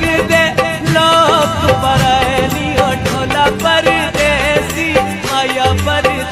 फेंक दे लोग पर ढोला परदेसी आया परदेसी।